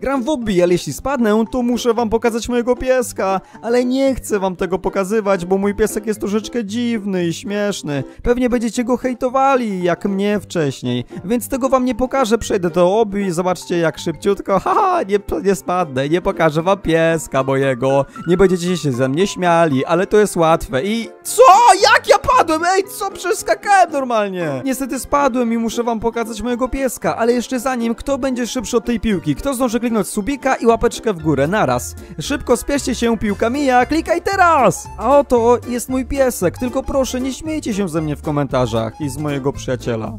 Gram w obby, ale jeśli spadnę, to muszę wam pokazać mojego pieska. Ale nie chcę wam tego pokazywać, bo mój piesek jest troszeczkę dziwny i śmieszny. Pewnie będziecie go hejtowali, jak mnie wcześniej. Więc tego wam nie pokażę, przejdę do obby i zobaczcie jak szybciutko. Haha, nie, nie spadnę, nie pokażę wam pieska mojego. Nie będziecie się ze mnie śmiali, ale to jest łatwe. I co? Jak ja padłem? Ej, co? Przeskakałem normalnie. Niestety spadłem i muszę wam pokazać mojego pieska, ale jeszcze zanim, kto będzie szybszy od tej piłki? Kto zdąży kliknąć subika i łapeczkę w górę naraz? Szybko spieszcie się, piłka mija, klikaj teraz! A oto jest mój piesek, tylko proszę nie śmiejcie się ze mnie w komentarzach i z mojego przyjaciela.